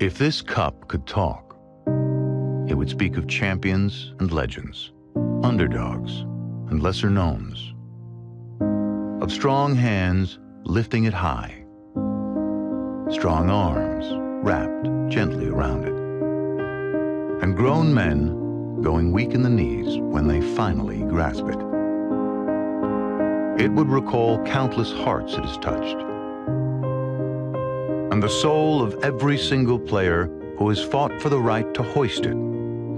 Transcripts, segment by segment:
If this cup could talk, it would speak of champions and legends, underdogs and lesser knowns, of strong hands lifting it high, strong arms wrapped gently around it, and grown men going weak in the knees when they finally grasp it. It would recall countless hearts it has touched, and the soul of every single player who has fought for the right to hoist it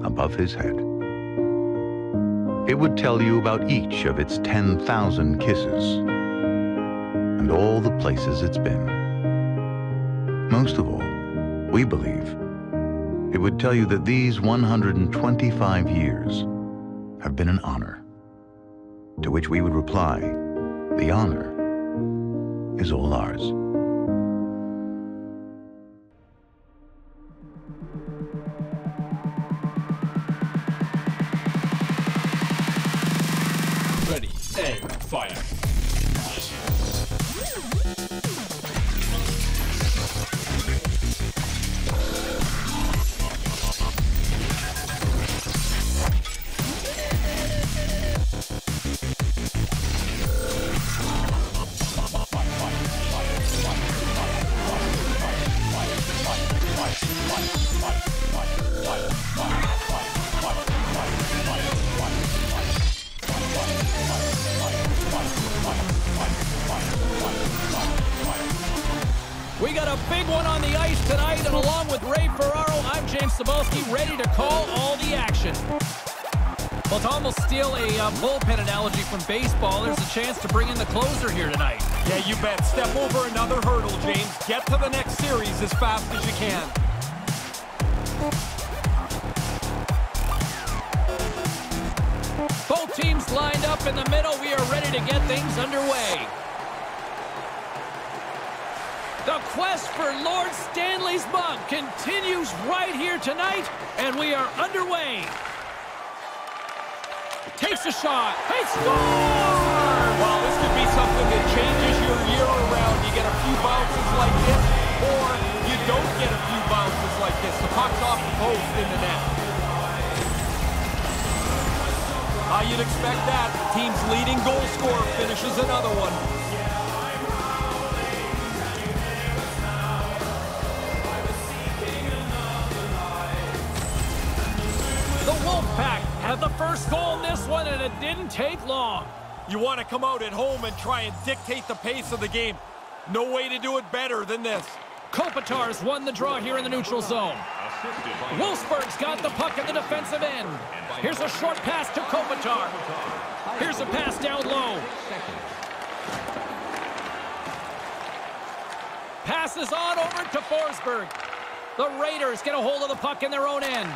above his head. It would tell you about each of its 10,000 kisses and all the places it's been. Most of all, we believe it would tell you that these 125 years have been an honor. To which we would reply, the honor is all ours. James ready to call all the action. Well, to almost steal a uh, bullpen analogy from baseball, there's a chance to bring in the closer here tonight. Yeah, you bet. Step over another hurdle, James. Get to the next series as fast as you can. Both teams lined up in the middle. We are ready to get things underway. The quest for Lord Stanley's mug continues right here tonight, and we are underway. Takes a shot. He scores! Well, this could be something that changes your year around. You get a few bounces like this, or you don't get a few bounces like this. The puck's off the post in the net. How you'd expect that. The team's leading goal scorer finishes another one. First goal in this one, and it didn't take long. You want to come out at home and try and dictate the pace of the game. No way to do it better than this. Kopitar's won the draw here in the neutral zone. Wolfsburg's got the puck at the defensive end. Here's a short pass to Kopitar. Here's a pass down low. Passes on over to Forsberg. The Raiders get a hold of the puck in their own end.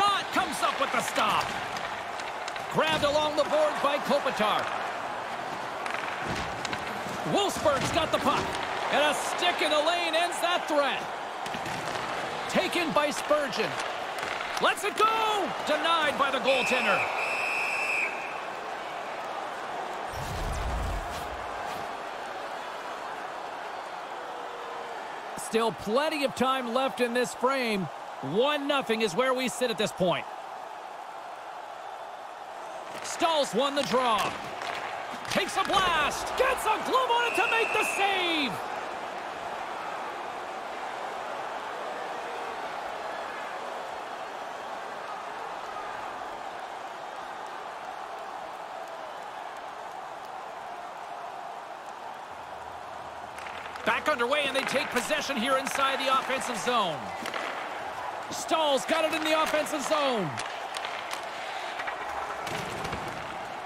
Shot comes up with the stop. Grabbed along the board by Kopitar. Wolfsburg's got the puck. And a stick in the lane ends that threat. Taken by Spurgeon. Let's it go! Denied by the goaltender. Still plenty of time left in this frame. 1-0 is where we sit at this point. Stahls won the draw. Takes a blast. Gets a glove on it to make the save. Back underway, and they take possession here inside the offensive zone. Stahls got it in the offensive zone.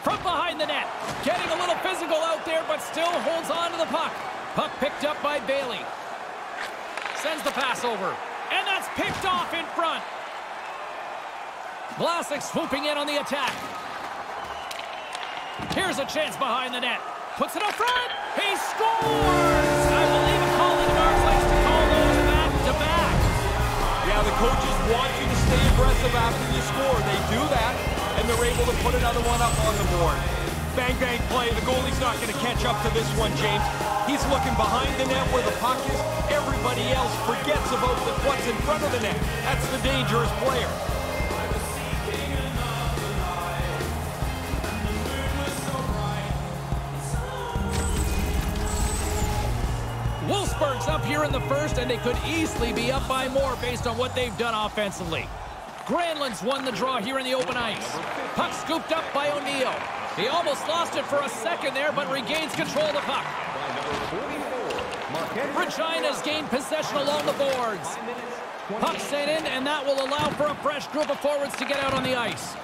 From behind the net. Getting a little physical out there, but still holds on to the puck. Puck picked up by Bailey. Sends the pass over. And that's picked off in front. Vlasic swooping in on the attack. Here's a chance behind the net. Puts it up front. He scores! The coaches want you to stay aggressive after you score. They do that, and they're able to put another one up on the board. Bang, bang play. The goalie's not going to catch up to this one, James. He's looking behind the net where the puck is. Everybody else forgets about what's in front of the net. That's the dangerous player. Here in the first, and they could easily be up by more based on what they've done offensively. Granlund's won the draw here in the open ice. Puck scooped up by O'Neill. He almost lost it for a second there, but regains control of the puck. Regina's gained possession along the boards. Puck sent in, and that will allow for a fresh group of forwards to get out on the ice.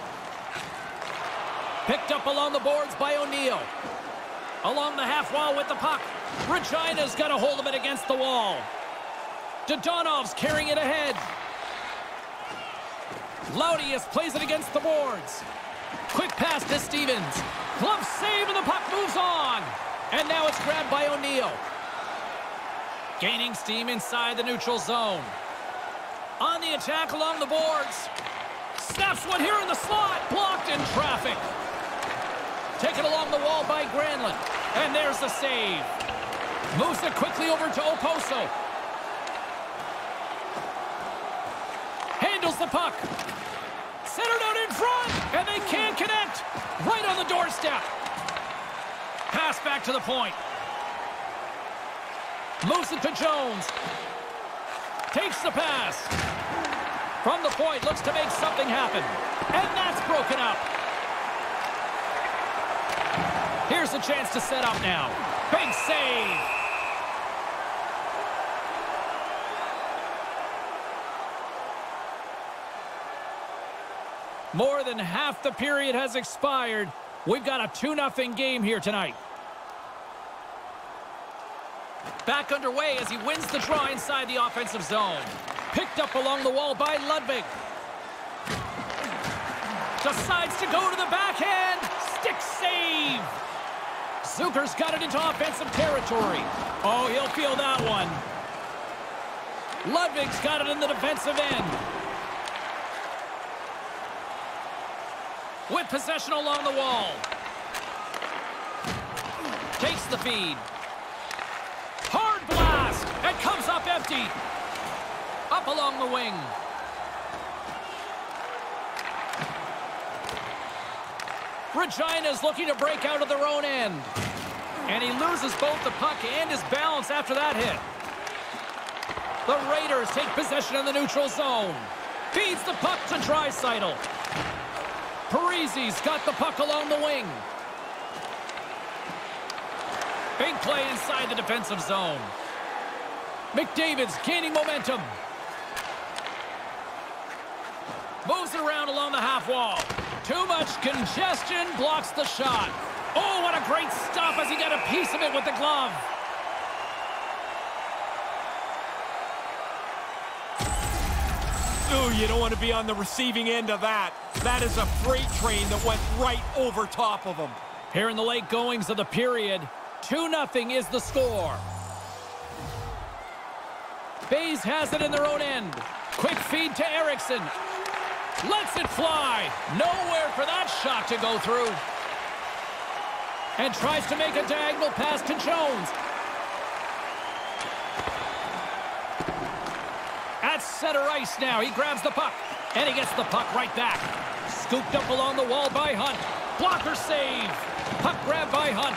Picked up along the boards by O'Neill. Along the half wall with the puck. Regina's got a hold of it against the wall. Dadonov's carrying it ahead. Laudius plays it against the boards. Quick pass to Stevens. Glove save and the puck moves on. And now it's grabbed by O'Neill. Gaining steam inside the neutral zone. On the attack along the boards. Snaps one here in the slot. Blocked in traffic. Taken along the wall by Granlund. And there's the save. Moves it quickly over to Okposo. Handles the puck. Centered out in front, and they can't connect. Right on the doorstep. Pass back to the point. Moves it to Jones. Takes the pass. From the point, looks to make something happen. And that's broken up. Here's a chance to set up now. Big save. More than half the period has expired. We've got a 2-0 game here tonight. Back underway as he wins the draw inside the offensive zone. Picked up along the wall by Ludwig. Decides to go to the backhand. Stick save. Zucker's got it into offensive territory. Oh, he'll feel that one. Ludwig's got it in the defensive end. With possession along the wall. Takes the feed. Hard blast! It comes up empty. Up along the wing. Regina's looking to break out of their own end. And he loses both the puck and his balance after that hit. The Raiders take possession in the neutral zone. Feeds the puck to Draisaitl. Parise's got the puck along the wing. Big play inside the defensive zone. McDavid's gaining momentum. Moves around along the half wall. Too much congestion blocks the shot. Oh, what a great stop as he got a piece of it with the glove. Ooh, you don't want to be on the receiving end of that. That is a freight train that went right over top of him. Here in the late goings of the period, 2-0 is the score. Bays has it in their own end. Quick feed to Erickson. Lets it fly. Nowhere for that shot to go through. And tries to make a diagonal pass to Jones. At center ice now. He grabs the puck. And he gets the puck right back. Scooped up along the wall by Hunt. Blocker save. Puck grab by Hunt.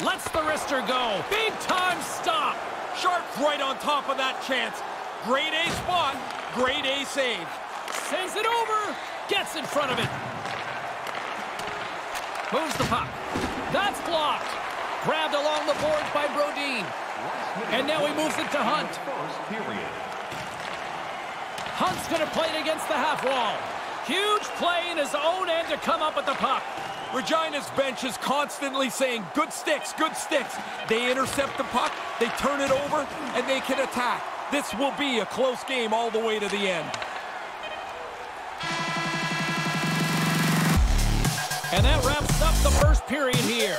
Lets the wrister go. Big time stop. Sharp's right on top of that chance. Great A spot. Great A save. Sends it over. Gets in front of it. Moves the puck. That's blocked. Grabbed along the boards by Brodin. And now he moves it to Hunt. Hunt's going to play it against the half wall. Huge play in his own end to come up with the puck. Regina's bench is constantly saying, good sticks, good sticks. They intercept the puck, they turn it over, and they can attack. This will be a close game all the way to the end. And that wraps up the first period here.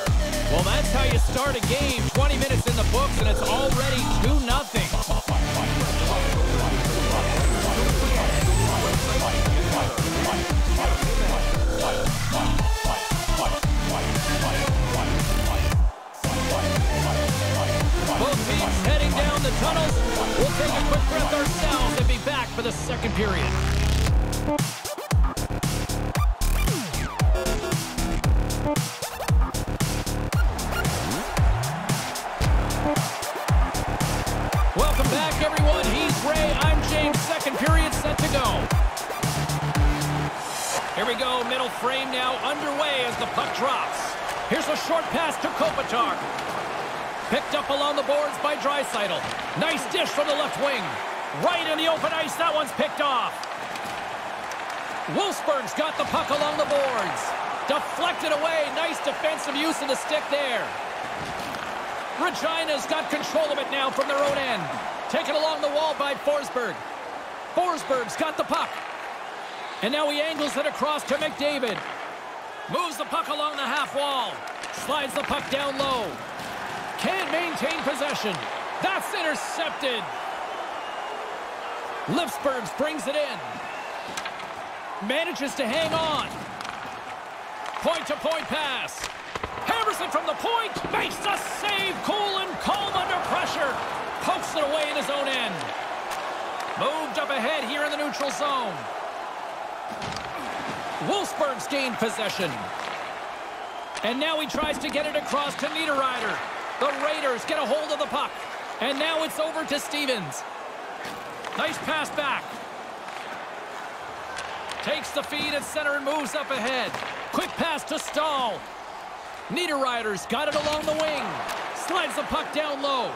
Well, that's how you start a game. 20 minutes in the books, and it's already 2-0. Both teams heading down the tunnels. We'll take a quick breath ourselves and be back for the second period. Frame now underway as the puck drops. Here's a short pass to Kopitar. Picked up along the boards by Draisaitl. Nice dish from the left wing. Right in the open ice. That one's picked off. Wolfsburg's got the puck along the boards. Deflected away. Nice defensive use of the stick there. Regina's got control of it now from their own end. Taken along the wall by Forsberg. Forsberg's got the puck. And now he angles it across to McDavid. Moves the puck along the half wall. Slides the puck down low. Can't maintain possession. That's intercepted. Lipsbergs brings it in. Manages to hang on. Point-to-point -point pass. It from the point. Makes the save. Cool and calm under pressure. Pokes it away in his own end. Moved up ahead here in the neutral zone. Wolfsburg's gained possession. And now he tries to get it across to Niederreiter. The Raiders get a hold of the puck. And now it's over to Stevens. Nice pass back. Takes the feed at center and moves up ahead. Quick pass to Stahl. Niederreiter's got it along the wing. Slides the puck down low.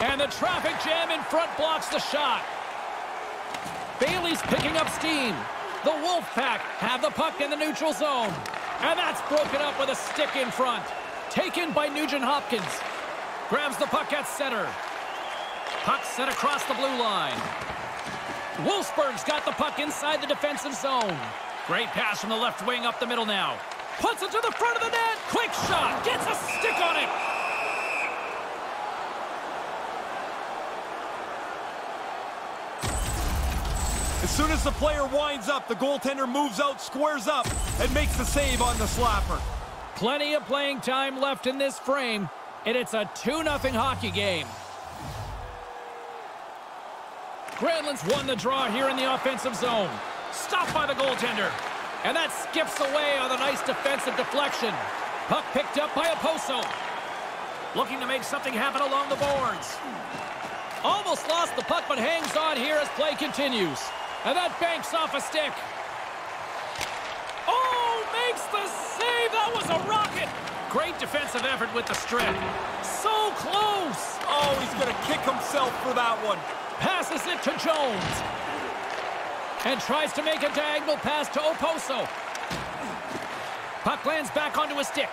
And the traffic jam in front blocks the shot. Bailey's picking up steam. The Wolfpack have the puck in the neutral zone. And that's broken up with a stick in front. Taken by Nugent Hopkins. Grabs the puck at center. Puck set across the blue line. Wolfsburg's got the puck inside the defensive zone. Great pass from the left wing up the middle now. Puts it to the front of the net. Quick shot. Gets a stick on it. As soon as the player winds up, the goaltender moves out, squares up, and makes the save on the slapper. Plenty of playing time left in this frame, and it's a 2-0 hockey game. Granlund's won the draw here in the offensive zone. Stopped by the goaltender. And that skips away on a nice defensive deflection. Puck picked up by Okposo. Looking to make something happen along the boards. Almost lost the puck, but hangs on here as play continues. And that banks off a stick. Oh, makes the save. That was a rocket. Great defensive effort with the strip. So close. Oh, he's going to kick himself for that one. Passes it to Jones. And tries to make a diagonal pass to Okposo. Puck lands back onto a stick.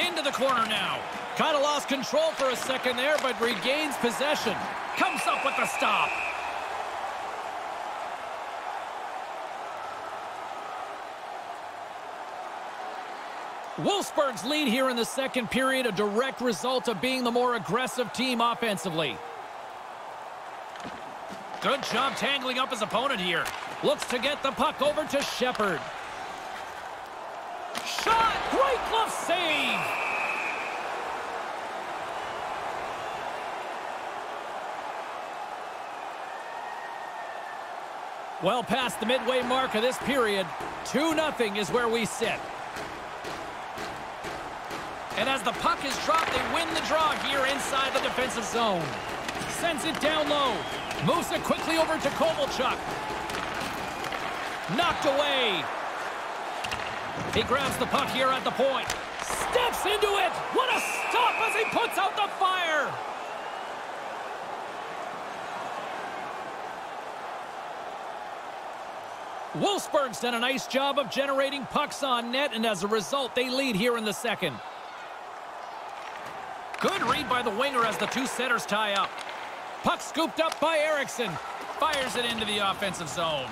Into the corner now. Kind of lost control for a second there, but regains possession. Comes up with the stop. Wolfsburg's lead here in the second period, a direct result of being the more aggressive team offensively. Good job tangling up his opponent here. Looks to get the puck over to Shepard. Shot! Great glove save! Well past the midway mark of this period, 2-0 is where we sit. And as the puck is dropped, they win the draw here inside the defensive zone. Sends it down low. Moves it quickly over to Kovalchuk. Knocked away. He grabs the puck here at the point. Steps into it. What a stop as he puts out the fire. Wolfsburg's done a nice job of generating pucks on net, and as a result, they lead here in the second. Good read by the winger as the two centers tie up. Puck scooped up by Erickson. Fires it into the offensive zone.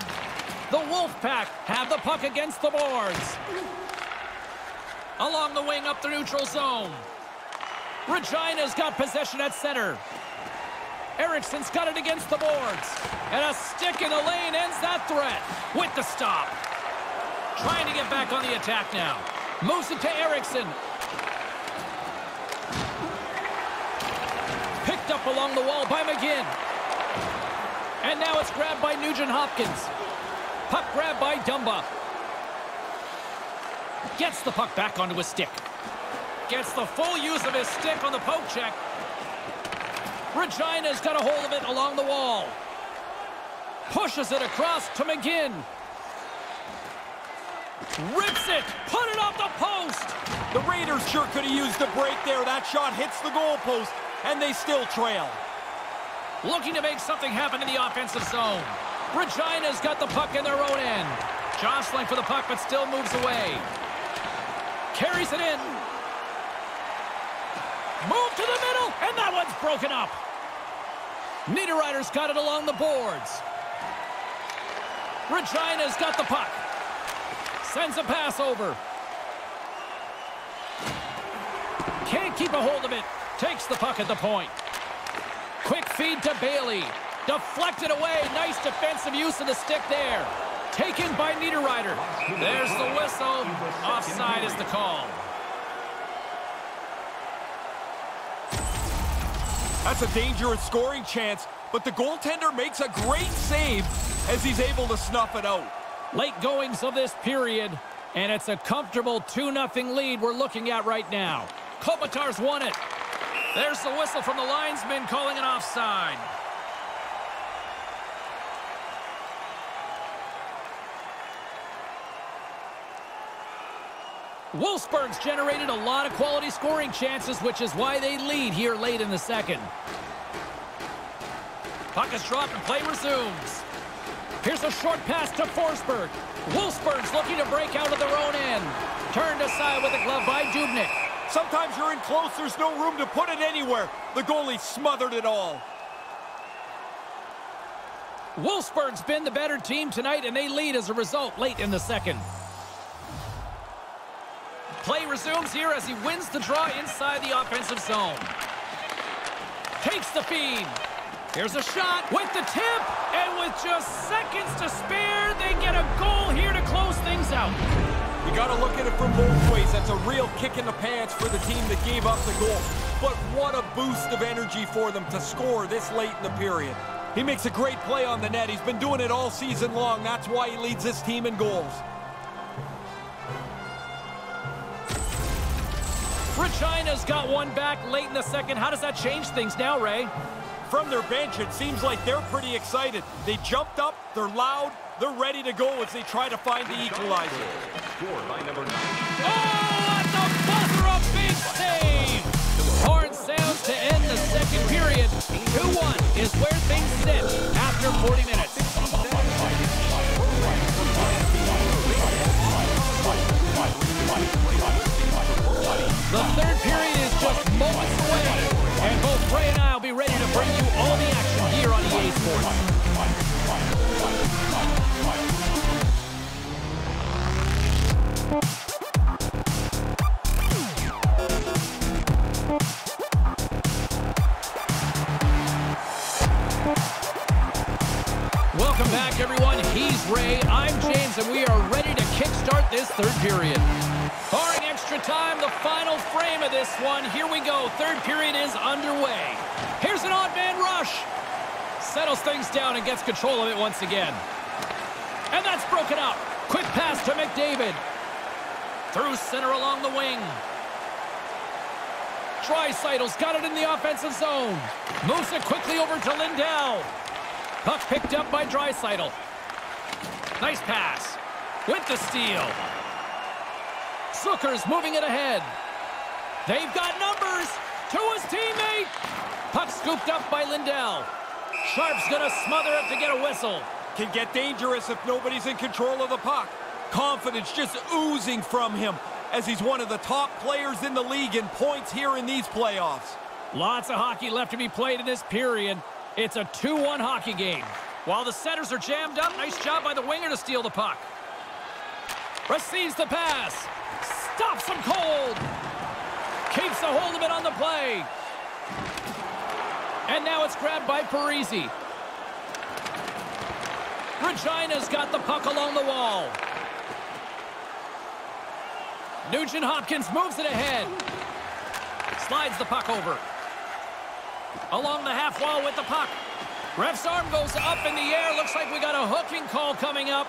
The Wolfpack have the puck against the boards. Along the wing up the neutral zone. Regina's got possession at center. Erickson's got it against the boards. And a stick in the lane ends that threat with the stop. Trying to get back on the attack now. Moves it to Erickson. Picked up along the wall by McGinn. And now it's grabbed by Nugent Hopkins. Puck grabbed by Dumba. Gets the puck back onto his stick. Gets the full use of his stick on the poke check. Regina's got a hold of it along the wall. Pushes it across to McGinn. Rips it. Put it off the post. The Raiders sure could have used a break there. That shot hits the goalpost, and they still trail. Looking to make something happen in the offensive zone. Regina's got the puck in their own end. Jostling for the puck, but still moves away. Carries it in. Move to the middle, and that one's broken up. Niederreiter's got it along the boards. Regina's got the puck. Sends a pass over. Can't keep a hold of it. Takes the puck at the point. Quick feed to Bailey. Deflected away. Nice defensive use of the stick there. Taken by Niederreiter. There's the whistle. Offside is the call. That's a dangerous scoring chance, but the goaltender makes a great save as he's able to snuff it out. Late goings of this period, and it's a comfortable 2-0 lead we're looking at right now. Kopitar's won it. There's the whistle from the linesman calling an offside. Wolfsburg's generated a lot of quality scoring chances, which is why they lead here late in the second. Puck is dropped and play resumes. Here's a short pass to Forsberg. Wolfsburg's looking to break out of their own end. Turned aside with a glove by Dubnyk. Sometimes you're in close, there's no room to put it anywhere. The goalie smothered it all. Wolfsburg's been the better team tonight, and they lead as a result late in the second. Play resumes here as he wins the draw inside the offensive zone. Takes the feed. Here's a shot with the tip, and with just seconds to spare, they get a goal here to close things out. You got to look at it from both ways. That's a real kick in the pants for the team that gave up the goal. But what a boost of energy for them to score this late in the period. He makes a great play on the net. He's been doing it all season long. That's why he leads this team in goals. Regina's got one back late in the second. How does that change things now, Ray? From their bench, it seems like they're pretty excited. They jumped up, they're loud, they're ready to go as they try to find the equalizer. Oh, at the buzzer, a big save! Horn sounds to end the second period. 2-1 is where things sit after 40 minutes. Gets control of it once again. And that's broken up. Quick pass to McDavid. Through center along the wing. Draisaitl's got it in the offensive zone. Moves it quickly over to Lindell. Puck picked up by Draisaitl. Nice pass. With the steal. Zucker's moving it ahead. They've got numbers to his teammate. Puck scooped up by Lindell. Sharp's gonna smother it to get a whistle. Can get dangerous if nobody's in control of the puck. Confidence just oozing from him as he's one of the top players in the league in points here in these playoffs. Lots of hockey left to be played in this period. It's a 2-1 hockey game. While the setters are jammed up, nice job by the winger to steal the puck. Receives the pass. Stops him cold. Keeps a hold of it on the play. And now it's grabbed by Parise. Regina's got the puck along the wall. Nugent Hopkins moves it ahead. Slides the puck over. Along the half wall with the puck. Ref's arm goes up in the air. Looks like we got a hooking call coming up.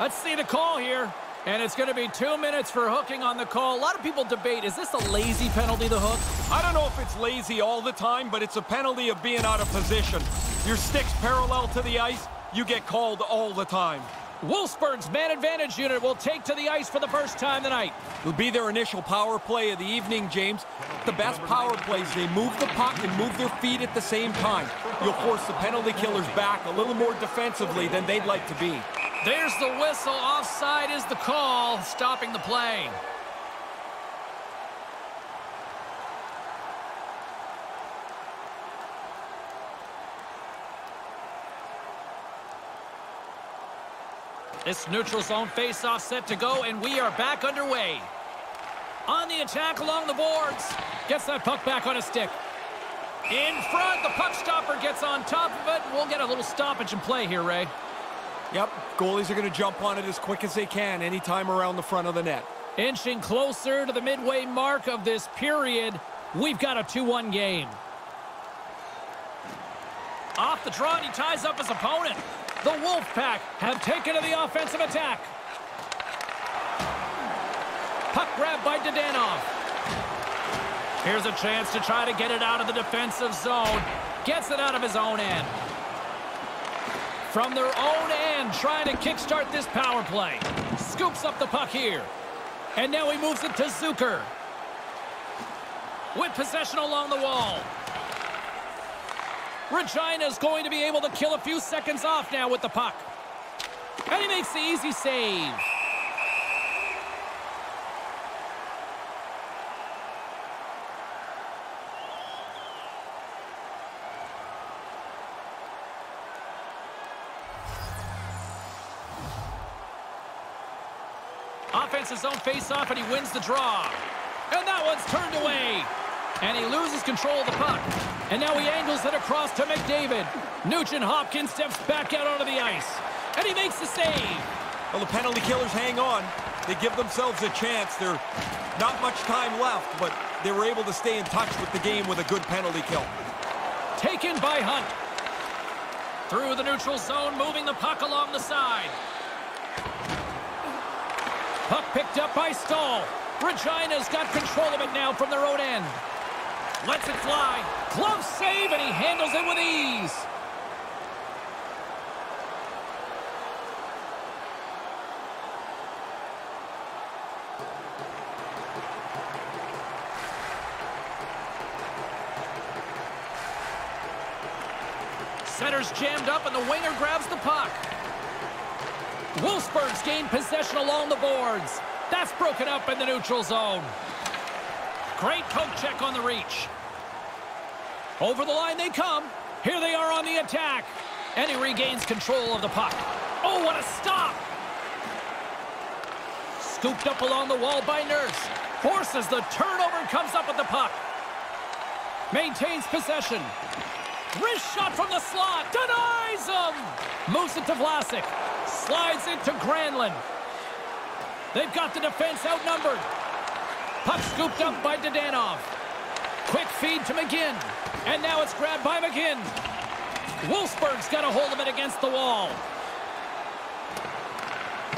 Let's see the call here. And it's going to be two minutes for hooking on the call. A lot of people debate, is this a lazy penalty, the hook? I don't know if it's lazy all the time, but it's a penalty of being out of position. Your stick's parallel to the ice, you get called all the time. Wolfsburg's man advantage unit will take to the ice for the first time tonight. It'll be their initial power play of the evening, James. The best power plays, they move the puck and move their feet at the same time. You'll force the penalty killers back a little more defensively than they'd like to be. There's the whistle. Offside is the call, stopping the play. This neutral zone face-off set to go, and we are back underway. On the attack along the boards. Gets that puck back on a stick. In front, the puck stopper gets on top of it. We'll get a little stoppage in play here, Ray. Yep, goalies are going to jump on it as quick as they can anytime around the front of the net. Inching closer to the midway mark of this period, we've got a 2-1 game. Off the draw, and he ties up his opponent. The Wolfpack have taken to the offensive attack. Puck grab by Dadonov. Here's a chance to try to get it out of the defensive zone. Gets it out of his own end. From their own end, trying to kickstart this power play. Scoops up the puck here. And now he moves it to Zucker. With possession along the wall. Regina's going to be able to kill a few seconds off now with the puck. And he makes the easy save. Offensive zone face-off, and he wins the draw. And that one's turned away. And he loses control of the puck. And now he angles it across to McDavid. Nugent Hopkins steps back out onto the ice. And he makes the save. Well, the penalty killers hang on. They give themselves a chance. There's not much time left, but they were able to stay in touch with the game with a good penalty kill. Taken by Hunt. Through the neutral zone, moving the puck along the side. Puck picked up by Stahl. Regina's got control of it now from their own end. Lets it fly. Glove save, and he handles it with ease. Center's jammed up, and the winger grabs the puck. Wolfsburg's gained possession along the boards. That's broken up in the neutral zone. Great poke check on the reach. Over the line they come. Here they are on the attack. And he regains control of the puck. Oh, what a stop! Scooped up along the wall by Nurse. Forces the turnover and comes up with the puck. Maintains possession. Wrist shot from the slot. Denies him! Moves it to Vlasic. Slides it to Granlund. They've got the defense outnumbered. Puck scooped up by Dadonov. Quick feed to McGinn. And now it's grabbed by McGinn. Wolfsburg's got a hold of it against the wall.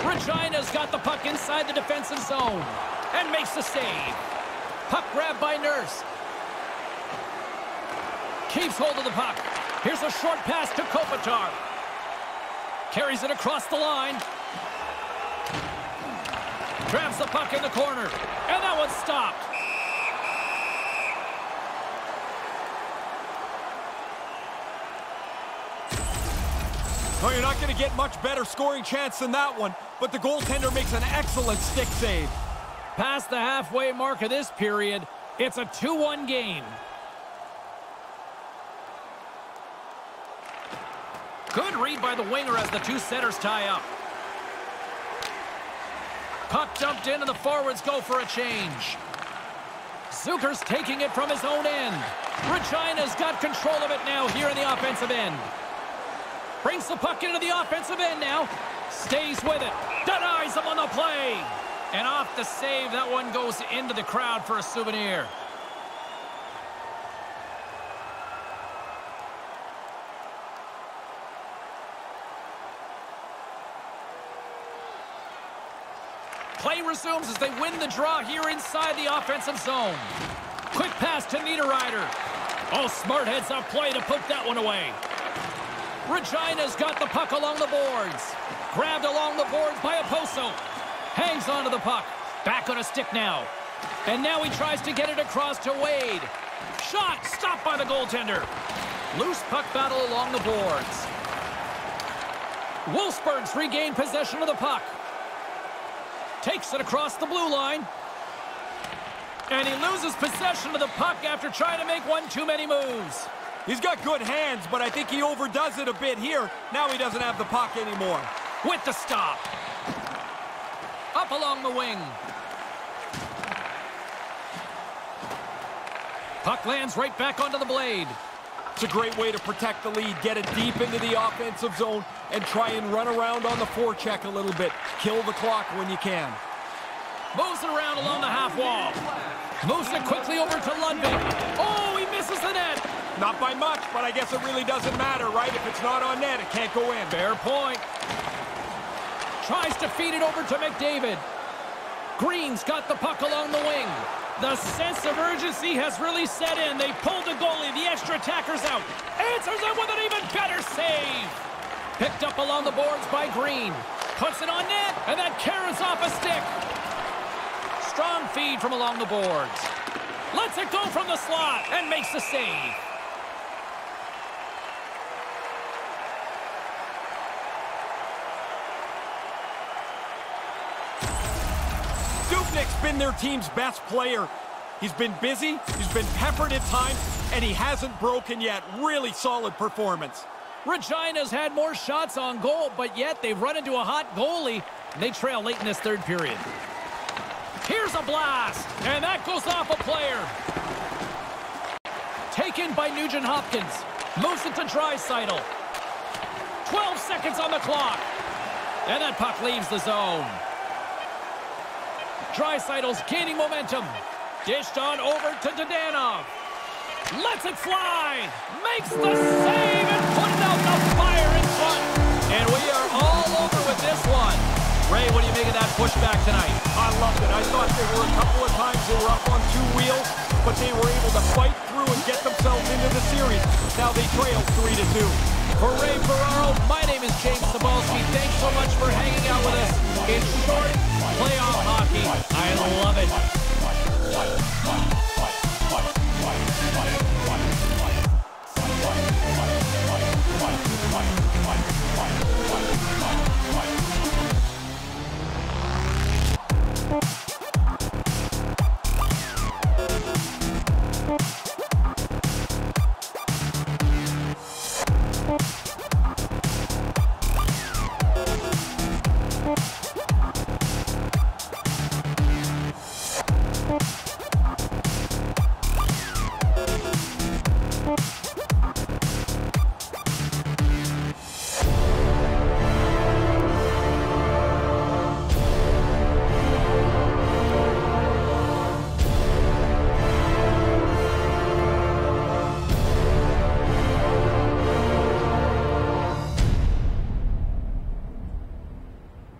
Regina's got the puck inside the defensive zone. And makes the save. Puck grabbed by Nurse. Keeps hold of the puck. Here's a short pass to Kopitar. Carries it across the line. Grabs the puck in the corner. And that one's stopped. Oh, you're not going to get much better scoring chance than that one, but the goaltender makes an excellent stick save. Past the halfway mark of this period, it's a 2-1 game. Good read by the winger as the two centers tie up. Puck dumped in and the forwards go for a change. Zucker's taking it from his own end. Regina's got control of it now here in the offensive end. Brings the puck into the offensive end now. Stays with it. Denies him on the play. And off the save, that one goes into the crowd for a souvenir. Play resumes as they win the draw here inside the offensive zone. Quick pass to Niederreiter. Oh, smart heads up play to put that one away. Regina's got the puck along the boards. Grabbed along the boards by Okposo. Hangs onto the puck. Back on a stick now. And now he tries to get it across to Wade. Shot stopped by the goaltender. Loose puck battle along the boards. Wolfsburg's regained possession of the puck. Takes it across the blue line. And he loses possession of the puck after trying to make one too many moves. He's got good hands, but I think he overdoes it a bit here. Now he doesn't have the puck anymore. With the stop. Up along the wing. Puck lands right back onto the blade. It's a great way to protect the lead, get it deep into the offensive zone, and try and run around on the forecheck a little bit. Kill the clock when you can. Moves it around along the half wall. Moves it quickly over to Lundvik. Oh, he misses the net. Not by much, but I guess it really doesn't matter, right? If it's not on net, it can't go in. Fair point. Tries to feed it over to McDavid. Green's got the puck along the wing. The sense of urgency has really set in. They pulled the goalie. The extra attacker's out. Answers it with an even better save. Picked up along the boards by Green. Puts it on net, and that carries off a stick. Strong feed from along the boards. Lets it go from the slot and makes the save. Dubnyk's been their team's best player. He's been busy, he's been peppered at times, and he hasn't broken yet. Really solid performance. Regina's had more shots on goal, but yet they've run into a hot goalie. And they trail late in this third period. Here's a blast, and that goes off a player. Taken by Nugent Hopkins. Moves it to Draisaitl. 12 seconds on the clock. And that puck leaves the zone. Draisaitl's gaining momentum. Dished on over to Dadonov. Lets it fly. Makes the save this one. Ray, what do you make of that pushback tonight? I loved it. I thought there were a couple of times they were up on two wheels, but they were able to fight through and get themselves into the series. Now they trail 3 to two. For Ray Ferraro, my name is James Cybulski. Thanks so much for hanging out with us. In short, playoff hockey. I love it.